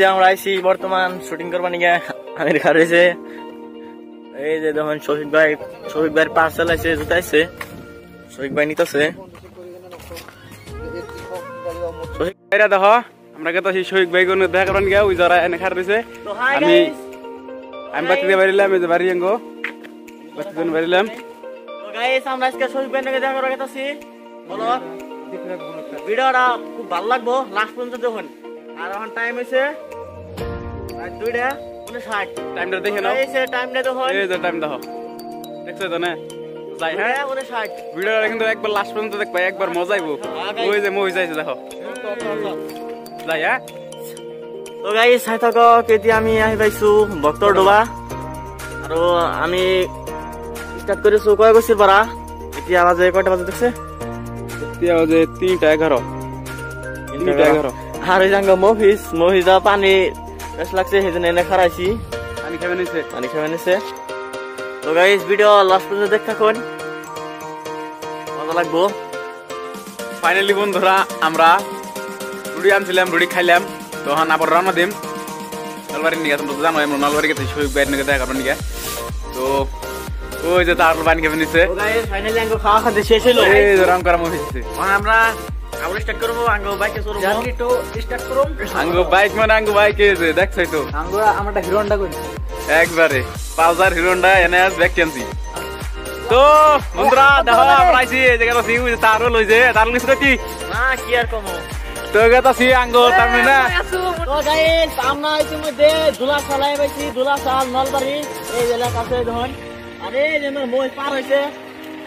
যে আমরা আইছি বর্তমান শুটিং করবার নিয়ে আমেরিকা রয়েছে। এই যে দেখুন শফিক ভাই শফিক ভাইয়ের পার্সেল আছে জুতা আছে। শফিক ভাই নিতেছে। ভাইরা দেখো আমরা কত সেই শহীদ ভাই কোনো দেখা করান গিয়া ওই যারা এনে খার রয়েছে। আমি আমি বাতি দিয়ে বাড়িলাম এই যে বাড়ি আঙ্গো। বাতি দিয়ে বাড়িলাম। গাইস আমরা আজকে শফিক ভাই দেখা করা গেছি বলো। ভিডিওটা খুব ভালো লাগবো লাস্ট পর্যন্ত দেখুন। আর এখন টাইম হয়েছে রাত দুইটা উনষাট টাইমটা দেখে নাও। টাইমটা এই যে টাইম দেখো। দেখছ তো না? যাই হ্যাঁ? উনষাট ভিডিওটা কিন্তু একবার লাস্ট পর্যন্ত দেখবা একবার মজা ওই যে মই যাইছে দেখো। যাই হ্যাঁ? তো গাই চাই থাক কেতিয়া আমি আহি পাইছো ভক্তৰ ডোবা। আৰু আমি ষ্টাৰ্ট কৰিছো কয় গৈছিল পৰা? এতিয়া বাজে কয়টা বাজে দেখছে? এতিয়া বাজে তিনটা এগারো তিনটা এগারো আৰু যাংগ মহিষ মহিষ পানী বেছ লাগছে সেইজনে এনে খাৰাইছি পানি খাবে নিছে পানী খাই আনিছে তো গাইজ ভিডিঅ' লাষ্ট পর্যন্ত দেখ থাকুন মজা লাগবো ফাইনালি বন্ধুরা আমরা রুটি আনছিলাম রুটি খাইলাম তখন আবার রওনা দিম নলবাড়ির নিকে তোমরা তো জানো আমরা নলবাড়ি গেছি শহীদ বাইর নিকে দেখা নিকে তো ওই যে তার পানি খাবে নিছে তো ফাইনালি খাওয়া খাতে শেষ হলো এই রাম করা মুভি এখন আমরা স্টার্ট করব আঙ্গ বাইকে চলবো জার্নি তো স্টার্ট করুন আঙ্গো বাইক মানে আঙ্গো বাইক যে দেখছাই তো আঙ্গ আমরা হিরো হন্ডা করি একবারে পালসার হিরোন্ডা এনএস ভ্যাকেন্সি তো বন্ধুরা দেখো আমরা আইছি এই জায়গা আছি ওই যে তারও তার লইছে কি? না কি আর কমো? তো গেতা সি আঙ্গো তার মানে না? তো গাইস আমরা ইতিমধ্যে ধুলা চালাই পাইছি ধুলা চাল নলবাৰী এই জেলা কাছে ধন আরে যেন মই পার হইছে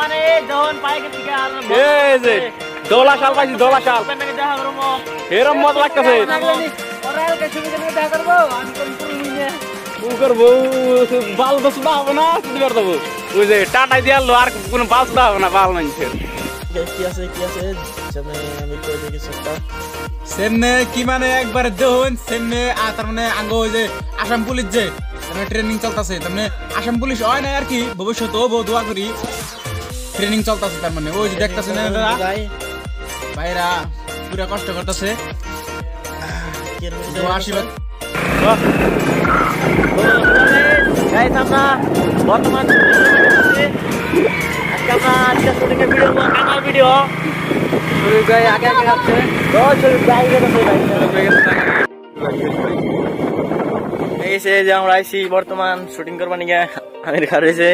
মানে যখন পাই গেছি আর এই যে দোলা শাল পাইছি দোলা শাল। এরম মজা লাগতেছে। ওরালকে সুবিধা নিয়ে দেখা করব? আমি কোন নিয়ে। ও করব বাল দোষ না হবে না শুধু করে ওই যে টাটাই দিয়ে আনলো আর কোনো বাস না হবে না বাল মানছে কি আছে কি আছে? যেমন আমি কই দেখি সবটা সেমনে কি মানে একবার দেখুন সেমনে আর তার মানে আঙ্গ ওই যে আসাম পুলিশ যে মানে ট্রেনিং চলতেছে। তার মানে আসাম পুলিশ হয় না আর কি ভবিষ্যতে হব দোয়া করি। ট্রেনিং চলতেছে তার মানে। ওই যে দেখতেছে না এনারা, ভাইরা পুরা কষ্ট করতেছে। দোয়া আশীর্বাদ। গাইস আমরা বর্তমান আজকে আমরা আজকে শুটিং এর ভিডিও কানাল ভিডিও শরীর গায়ে আগে আগে যাচ্ছে ও শরীর গায়ে গেছে এই সে যে আমরা আইছি বর্তমান শুটিং করবার নিয়ে আমেরিকা রয়েছে।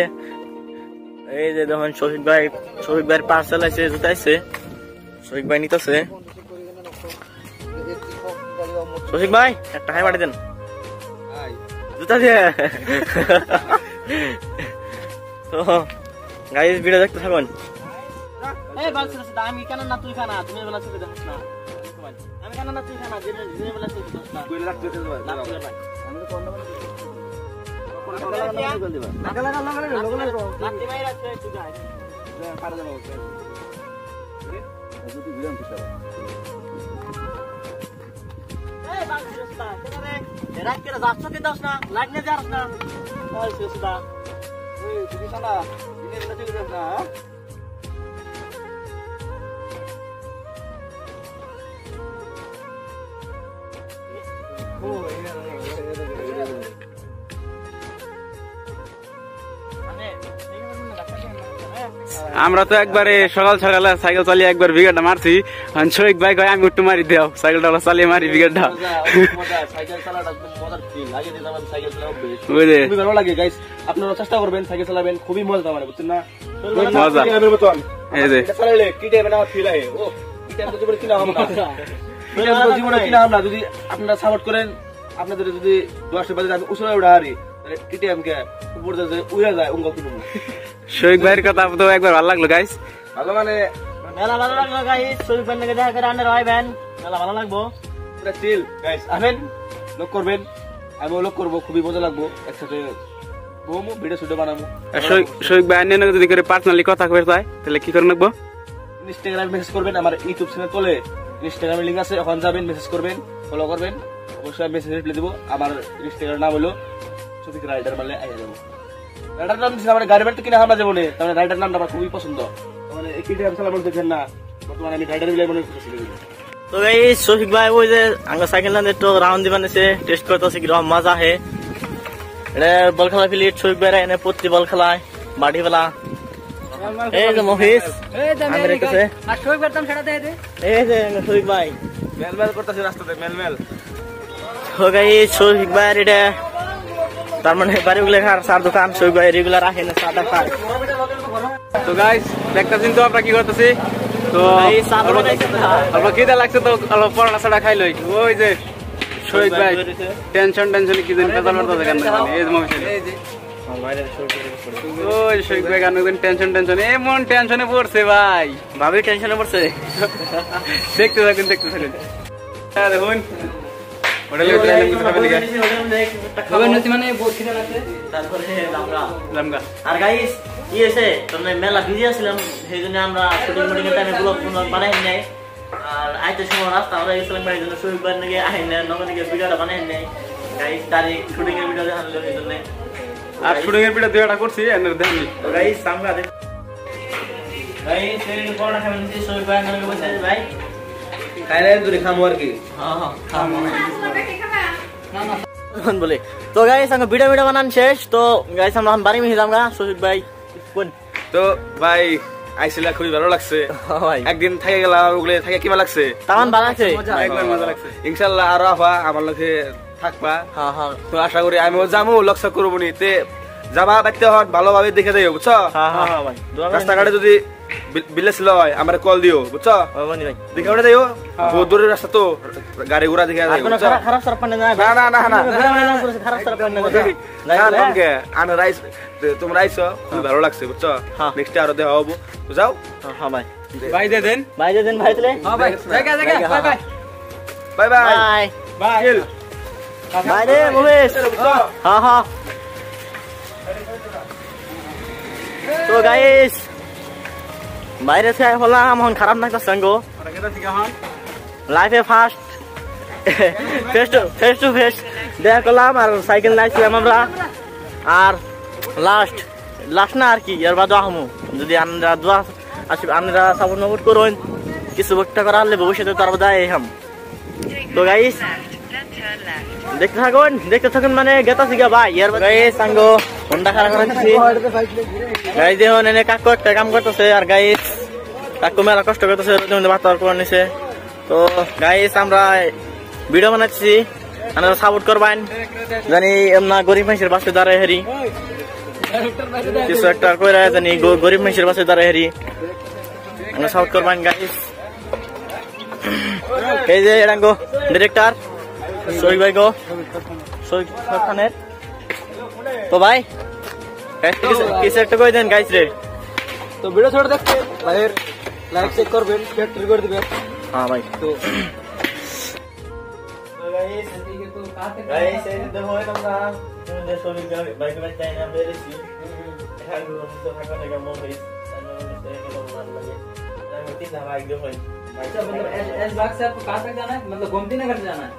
এই যে দেখুন শফিক ভাই শফিক ভাইয়ের পার্সেল আছে জুতা আছে শফিক ভাই নিতেছে। শফিক ভাই একটা হাই পাঠিয়ে দেন। জুতা দিয়ে। তো গাইস ভিডিও দেখতে থাকুন। আমি কেন না তুই খানা? তুমি বেলা ছবি দেখাস না। আমি কেন না তুই খানা? দিনে দিনে বেলা ছবি দেখাস না কই লাগতে দে ভাই লাগতে দে ভাই আমি তো কোন না লাগা লাগা লাগা লাগা লাগা লাগা লাগতে ভাই রাখছে তুই গাইস পারে যাবো এই বাল ছিল সেটা কেন রে রাত করে যাচ্ছ কি দাস না লাগনে যাস না বাল ছিল সেটা এই তুমি সানা দিনে বেলা ছবি দেখাস না হ্যাঁ আমরা তো একবারে সকাল সকালে সাইকেল চালিয়ে একবার বিঘাটা মারছি। শহীদ ভাই কয়, আমি একটু মারি দেও, সাইকেলটা চালিয়ে মারি বিঘাটা আপনারা চেষ্টা করবেন সাইকেল চালাবেন খুবই মজা। মানে বুঝছেন না সাপোর্ট করেন আপনাদের যদি দশটা বাজে আমি উসরে উড়া হারি তাহলে কি টাইম কে? উড়ে যায়, উঙ্গ শহীদ ভাইয়ের কথা তো একবার ভালো লাগল গাইস ভালো মানে মেলা ভালো লাগল গাইস শরীফ ভাই নাকি দেখা করে আন্ডার হয় ভ্যান মেলা ভালো লাগবো। পুরো চিল গাইস আমেন লোক করবেন। আমি লোক করব খুবই মজা লাগবো। একসাথে ঘুমো ভিডিও শুডিও বানাবো। আর শৈক- শৈক ভাই অন্য যদি করে পার্সোনালি কথা কবে যায় তাহলে কি করে নেব ইনস্টাগ্রামে মেসেজ করবেন আমার ইউটিউব চ্যানেল চলে। ইনস্টাগ্রামে লিঙ্ক আছে ওখানে যাবেন মেসেজ করবেন ফলো করবেন। অবশ্যই আমি মেসেজ রিপ্লাই দেবো। আমার ইনস্টাগ্রাম নাম হলো সফিক রাইডার মারলে আইয়া যাব রাইডার নাম দিচ্ছি আমার গাড়ি বাড়িতে কিনে আমরা যাব না মানে রাইডার নামটা আমার খুবই পছন্দ। মানে একই টাইম চালানো দেখেন না বর্তমানে আমি রাইডার মিলাই মনে করতেছি। তো এই শফিক ভাই ওই যে আঙ্গ সাইকেল না একটু রাউন্ড দিবান এসে টেস্ট করতেছে কীরকম মজা হে। এটা বল খেলা ফিলিট শফিক ভাই এনে প্রতি বল খেলায় বাড়ি ফেলা এই যে মহিষ আমি রেখেছে আর শোক করতাম সেটা দিয়ে দে এই যে শফিক ভাই। মেল মেল করতেছি রাস্তাতে মেল মেল তো গাই শফিক ভাই এটা তার মানে বাড়ি গুলো খার সার দোকান রেগুলার আসে না সাদা খায় তো গাইস দেখতেছেন তো আমরা কি করতেছি? তো। অল্প খিদে লাগছে তো অল্প পড়া ছাড়া খাই লই। ওই যে শহীদ ভাই টেনশন টেনশন কি জানি পেতাল মারতেছে জানি এই যে মহিষের ওই শহীদ ভাই গান টেনশন টেনশন। এমন টেনশনে পড়ছে ভাই। ভাবি টেনশনে পড়ছে? দেখতে থাকুন দেখতে থাকুন। হ্যাঁ দেখুন হোটেলে গেছিলাম কিছু খাবেন দিকে হবে নতি মানে বহুত খিদে লাগছে। তারপরে আমরা জামগা আর গাইস কি হয়েছে? তোমরা মেলা বিজি আছিলাম সেই জন্য আমরা শুটিং মুটিং এর টাইমে ব্লগ বানাই নাই। আর আইতে সময় রাস্তা আমরা গেছিলাম এই জন্য শরীর বার নাকি আইন না নগর নাকি ভিডিওটা বানাই নাই। গাইস তারিখ শুটিং এর ভিডিও দেখানো জন্য। আর শুটিং এর পিঠা দুইটা করছি এনে দেখনি গাইস দেখ। গাইস পড়া খাবেন যে শরীর বার নাকি বসে আছে খামো আর কি। হ্যাঁ হ্যাঁ বলে তো গাইস আমরা ভিডিও ভিডিও বানান শেষ তো গাইস আমরা এখন বাড়ি মিশে শহীদ ভাই কোন? তো ভাই আইসিলা খুবই ভালো লাগছে। হ্যাঁ ভাই। একদিন থেকে গেলাম ওগুলো থেকে কিবা লাগছে। তামান বানাচ্ছে একবার মজা লাগছে। ইনশাল্লাহ আরও আফা আমার লগে থাকবা। হ্যাঁ হ্যাঁ। তো আশা করি আমিও যাব লক্ষ্য করব নি। তে যাবা বাইতে হন ভালোভাবে দেখে দেয় বুঝছ? হ্যাঁ হ্যাঁ ভাই। রাস্তাঘাটে যদি বিলে ছিল হয় আমার কল দিও বুঝছ? হ্যাঁ, দেখে ওটা দিও। বহুত দূরের রাস্তা তো গাড়ি ঘোড়া দেখে খারাপ সারাপ না না না না। খারাপ সারাপ না রাইস তোমরা আইছো খুব ভালো লাগছে বুঝছ? হ্যাঁ। নেক্সট আরও দেখা হব। তো যাও হ্যাঁ ভাই ভাই দিয়ে দেন। ভাই যে দিন ভাই তুলে হ্যাঁ। ভাই জায়গা জায়গা bye. Bye bye. Bye. Bye. Bye রে মুকেশ হ্যাঁ হ্যাঁ। তো গাইস বাইরে থেকে হলাম এখন খারাপ লাগতেছে সঙ্গ। লাইফে first face to face to face দেখা করলাম আর সাইকেল নাইছিলাম আমরা। আর লাস্ট লাস্ট না আর কি, এর বাদ আহমু। যদি আমরা দোয়া আসি আমরা সাপোর্ট নপোর্ট করুন, কিছু বক্তা করা হলে ভবিষ্যতে তার বাদা এই হাম তো গাইস দেখতে থাকুন দেখতে থাকুন মানে গেতা শিখা, ভাই। এর গাইস সাঙ্গ, হন্ডা খারাপ করেছি গাইস দেখুন, এনে কাকু একটা কাম করতেছে, আর গাইস কাকু মেলা কষ্ট করতেছে, রোদের করে নিছে। তো গাইস আমরা ভিডিও বানাচ্ছি আপনারা সাপোর্ট করবেন। জানি, এমনা গরিব মানুষের পাশে দাঁড়ায় হেরি। কিছু একটা কইরা জানি গরিব মানুষের পাশে দাঁড়ায় হেরি। আমরা সাপোর্ট করবেন গাইস এই যে এরাঙ্গো ডিরেক্টর সই ভাই গো সই খানের তো ভাই গাইস, কিছু- কিছু একটা কই দেন গাইস রে তো ভিডিও ছোট দেখতে ভাইয়ের লাইক চেক করবেন ফ্যাক্টরি করে দিবেন হ্যাঁ ভাই তো Guys, এই দেখো তোমরা তোমাদের শরীর বাইক বাইক চাই না বেরেছি হ্যাঁ গুলো তো থাকা থেকে মন হইছে আমি মনে হচ্ছে এগুলো ভালো লাগে আমি তিন ভাই দেখো अच्छा मतलब एस बाग से आपको कहाँ तक जाना है मतलब गोमती नगर से जाना है